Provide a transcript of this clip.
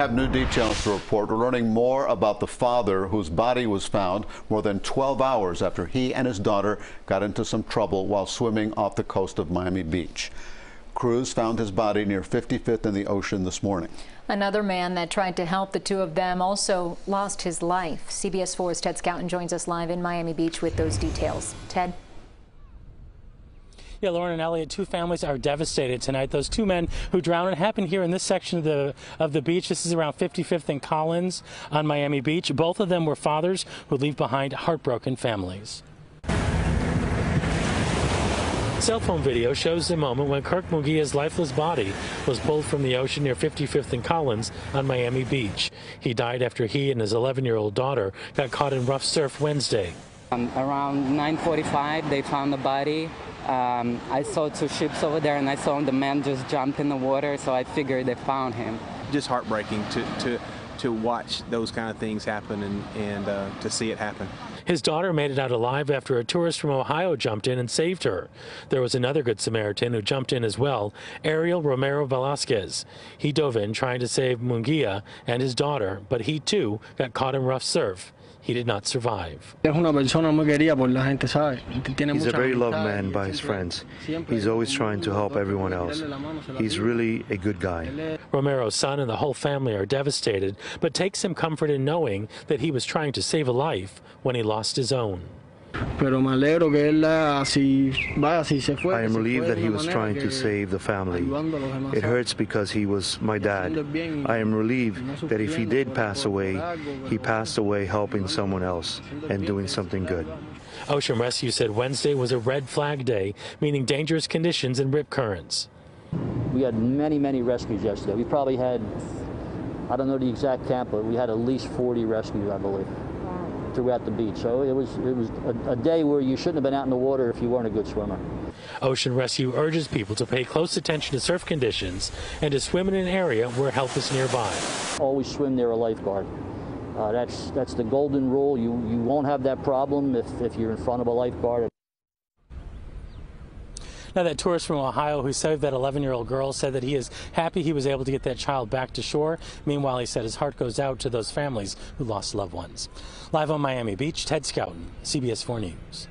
have new details to report. We're learning more about the father whose body was found more than 12 hours after he and his daughter got into some trouble while swimming off the coast of Miami Beach. Crews found his body near 55th in the ocean this morning. Another man that tried to help the two of them also lost his life. CBS 4's Ted Scouten joins us live in Miami Beach with those details. Ted? Yeah, Lauren and Elliot, two families are devastated tonight. Those two men who drowned happened here in this section of the of the beach. This is around 55th and Collins on Miami Beach. Both of them were fathers who leave behind heartbroken families. Cell phone video shows the moment when Kirk Mungia's lifeless body was pulled from the ocean near 55th and Collins on Miami Beach. He died after he and his 11-year-old daughter got caught in rough surf Wednesday. Um, around 9:45, they found the body. Um, I saw two ships over there, and I saw the man just jump in the water, so I figured they found him. Just heartbreaking to to to watch those kind of things happen and and uh, to see it happen. His daughter made it out alive after a tourist from Ohio jumped in and saved her. There was another Good Samaritan who jumped in as well, Ariel Romero Velasquez. He dove in trying to save Mungia and his daughter, but he too got caught in rough surf. He did not survive. He's a very loved man by his friends. He's always trying to help everyone else. He's really a good guy. Romero's son and the whole family are devastated, but takes some comfort in knowing that he was trying to save a life when he lost his own. I am relieved that he was trying to save the family. It hurts because he was my dad. I am relieved that if he did pass away, he passed away helping someone else and doing something good. Ocean Rescue said Wednesday was a red flag day, meaning dangerous conditions and rip currents. We had many, many rescues yesterday. We probably had, I don't know the exact count, but we had at least 40 rescues, I believe throughout the beach. So it was it was a, a, day where you shouldn't have been out in the water if you weren't a good swimmer. Ocean Rescue urges people to pay close attention to surf conditions and to swim in an area where help is nearby. Always swim near a lifeguard. Uh, that's that's the golden rule. You you won't have that problem if, if you're in front of a lifeguard. Now, that tourist from Ohio who saved that 11 year old girl said that he is happy he was able to get that child back to shore. Meanwhile, he said his heart goes out to those families who lost loved ones. Live on Miami Beach, Ted Scouten, CBS 4 News.